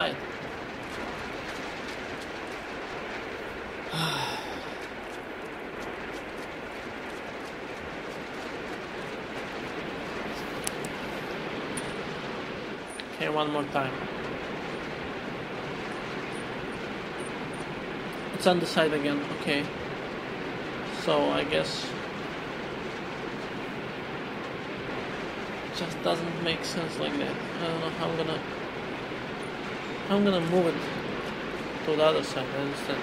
okay, one more time. It's on the side again, okay. So I guess it just doesn't make sense like that. I don't know how I'm gonna I'm gonna move it to the other side, understand.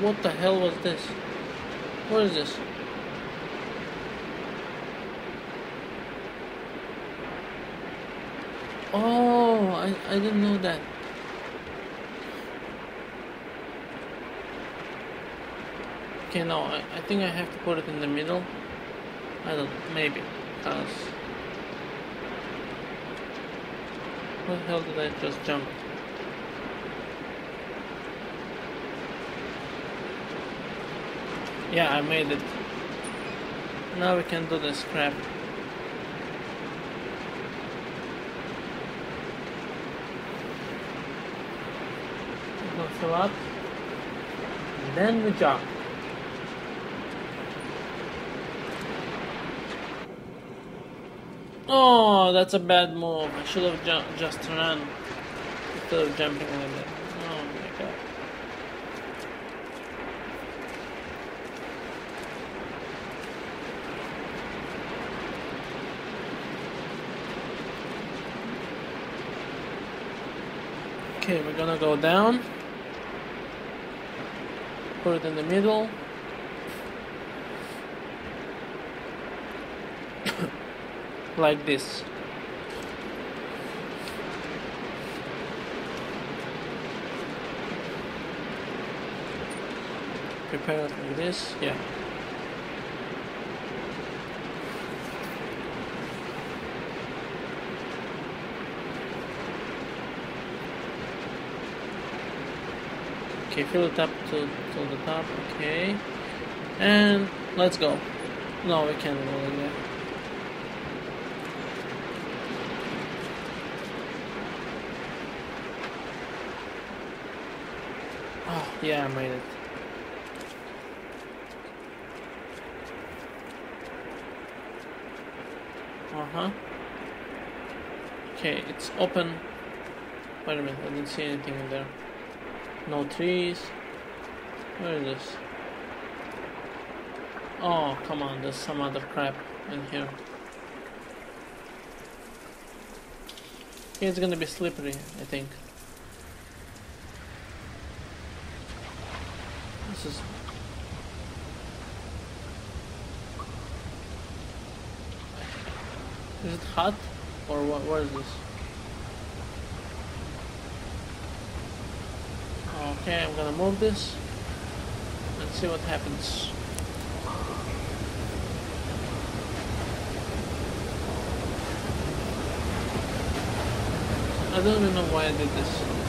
What the hell was this? What is this? Oh, I, I didn't know that. Okay, no, I, I think I have to put it in the middle. I don't, maybe, because... What the hell did I just jump? Yeah, I made it. Now we can do the scrap. Fill up. And then we jump. Oh, that's a bad move. I should have ju just run instead of jumping like that. Oh my god. Okay, we're gonna go down. Put it in the middle. Like this. Prepare it like this, yeah. Okay, fill it up to, to the top, okay. And let's go. No, we can't go. Oh, yeah, I made it. Uh huh. Okay, it's open. Wait a minute, I didn't see anything in there. No trees. Where is this? Oh, come on, there's some other crap in here. It's gonna be slippery, I think. This is. Is it hot? Or what? What is this? Okay, I'm gonna move this and see what happens. I don't even know why I did this.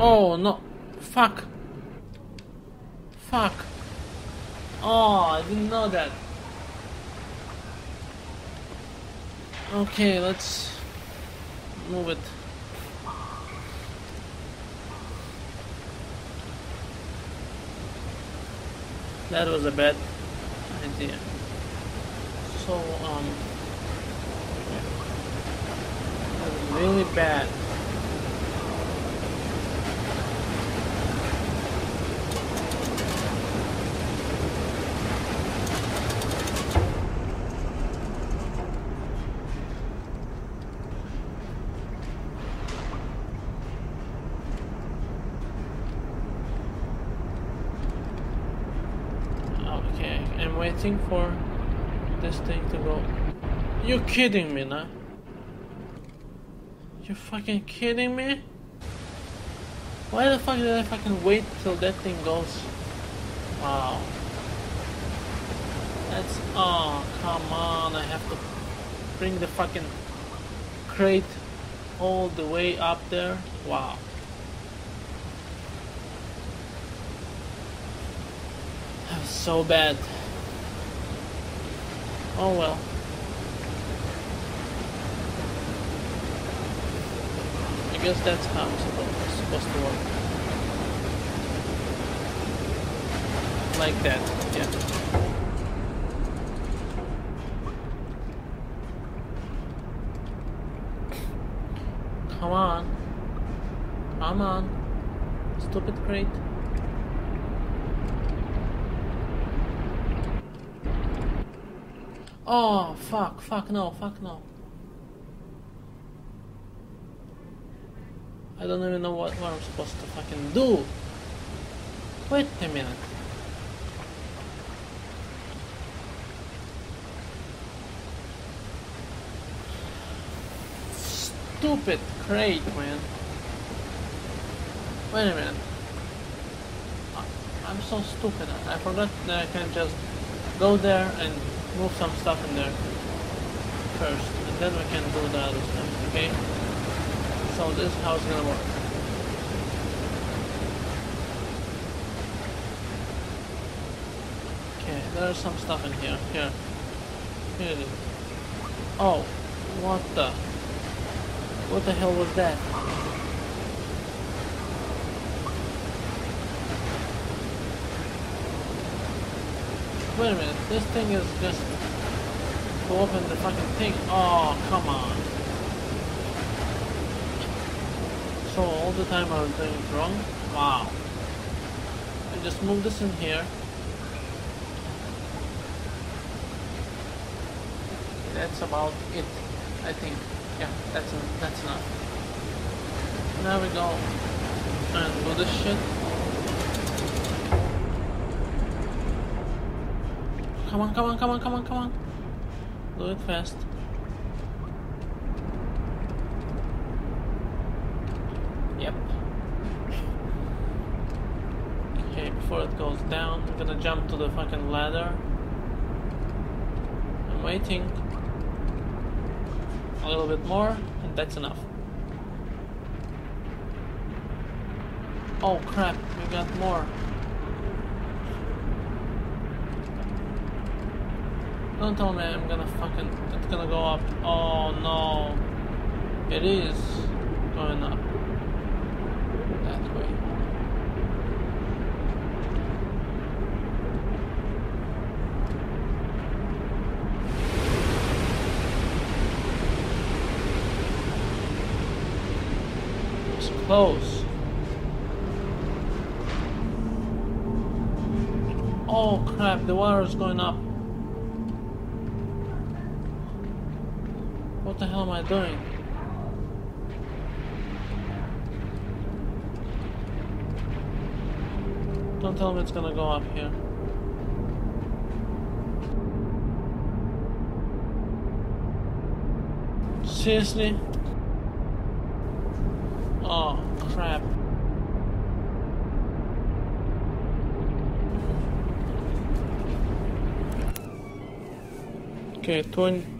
Oh no. Fuck. Fuck. Oh, I didn't know that. Okay, let's move it. That was a bad idea. So, um, really bad. Okay, I'm waiting for this thing to go. You kidding me, nah? You fucking kidding me? Why the fuck did I fucking wait till that thing goes? Wow. That's oh come on! I have to bring the fucking crate all the way up there. Wow. That was so bad. Oh well. I guess that's how it's supposed, to work. Like that, yeah. Come on. Come on. Stupid crate. Oh, fuck, fuck no, fuck no. I don't even know what, what I'm supposed to fucking do. Wait a minute. Stupid crate, man. Wait a minute. I'm so stupid. I forgot that I can just go there and move some stuff in there first, and then we can do the other stuff, okay? So this is how it's gonna work. Okay, there's some stuff in here. Here. Here it is. Oh, what the? What the hell was that? Wait a minute, this thing is just to open the fucking thing. Oh, come on. So all the time I was doing it wrong? Wow. I just move this in here. That's about it, I think. Yeah, that's that's enough. Now we go and do this shit. Come on, come on, come on, come on, come on. Do it fast. Yep. Okay, before it goes down, I'm gonna jump to the fucking ladder. I'm waiting. A little bit more, and that's enough. Oh crap, we got more. Don't tell me I'm gonna fucking. It's gonna go up. Oh no. It is going up. That way. It's close. Oh crap, the water is going up. What the hell am I doing? Don't tell me it's gonna go up here. Seriously? Oh, crap. Okay, 20.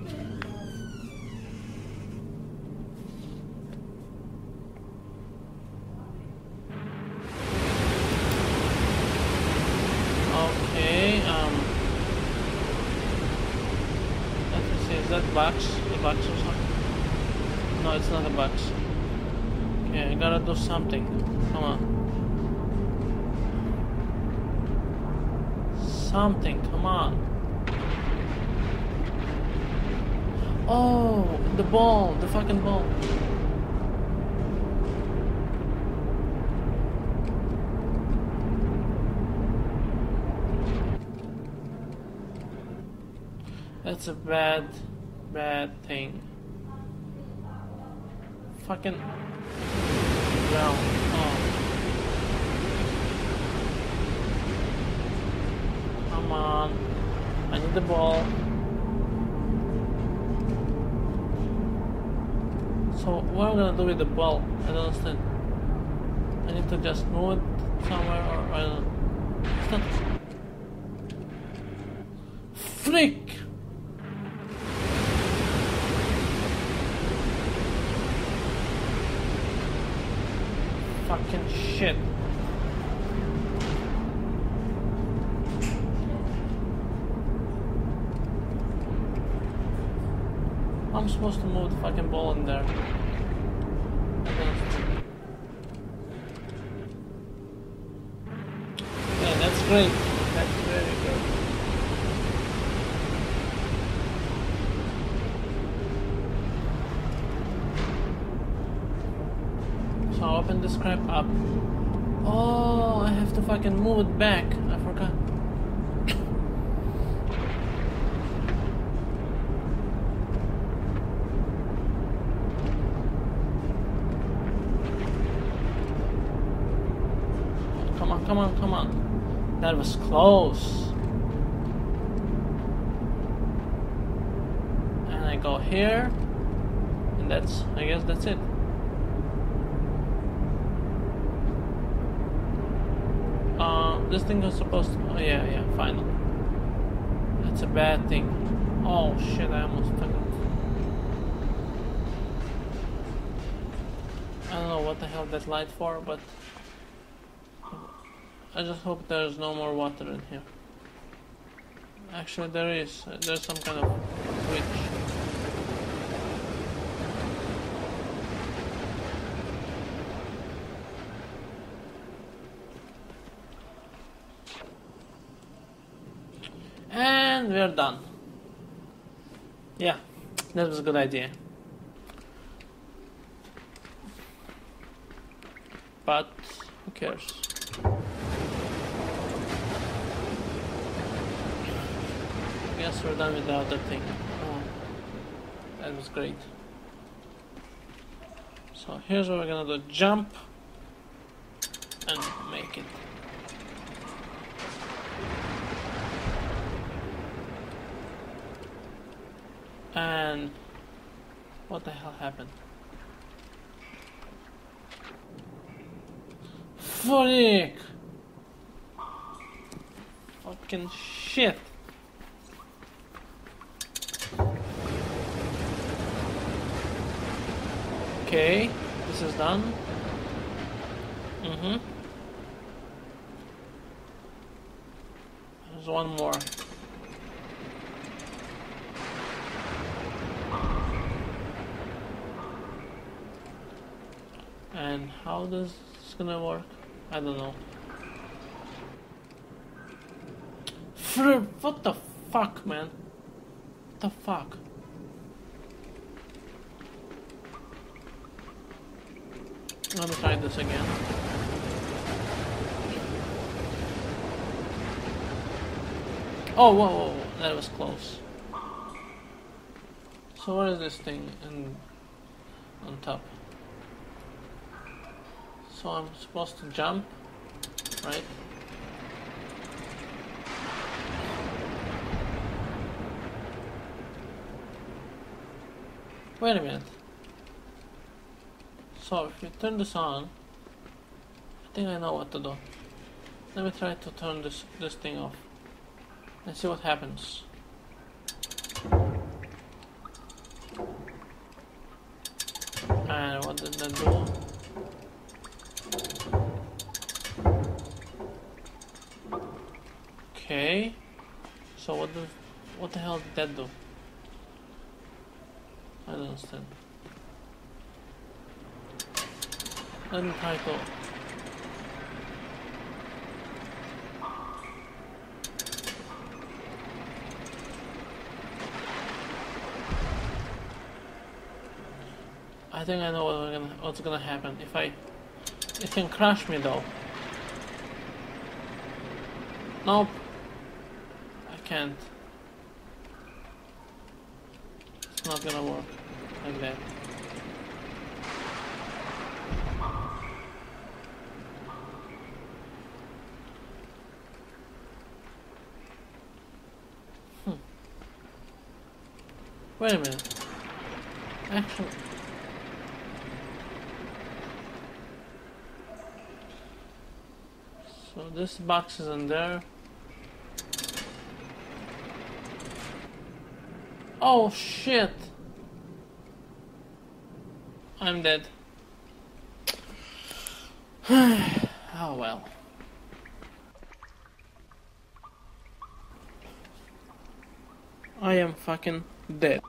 Okay, um. Let me see, is that box? A box or something? No, it's not a box. Okay, I gotta do something. Come on. Something, come on. Oh, the ball, the fucking ball. That's a bad, bad thing. Fucking. Well, oh. Come on. I need the ball. So, what am I gonna do with the ball? I don't understand. I need to just move it somewhere or I don't. It's not. Frick! Fucking shit. I'm supposed to move the fucking ball in there. Yeah, that's great. Open this crap up. Oh, I have to fucking move it back. I forgot. Come on, come on, come on. That was close. And I go here. And that's, I guess that's it. This thing was supposed to, oh yeah, yeah, finally. That's a bad thing. Oh shit, I almost took it. I don't know what the hell that light for, but I just hope there's no more water in here. Actually, there is. There's some kind of switch. Done. Yeah, that was a good idea. But who cares? Guess we're done with the other thing. Oh, that was great. So here's what we're gonna do: jump and make it. And what the hell happened? Freak! Fucking shit! Okay, this is done. Mm-hmm. There's one more. And how this gonna work? I don't know. Fr- What the fuck, man? What the fuck? Let me try this again. Oh, whoa, whoa, whoa, that was close. So what is this thing in, on top? So I'm supposed to jump, right? Wait a minute. So if you turn this on, I think I know what to do. Let me try to turn this this thing off and see what happens. Okay. So what the what the hell did that do? I don't understand. Let me try to I think I know what gonna, what's gonna happen. If I, it can crush me though. Nope. Can't. It's not gonna work like that. Hmm. Wait a minute. Actually. So this box is in there. Oh shit! I'm dead. oh well. I am fucking dead.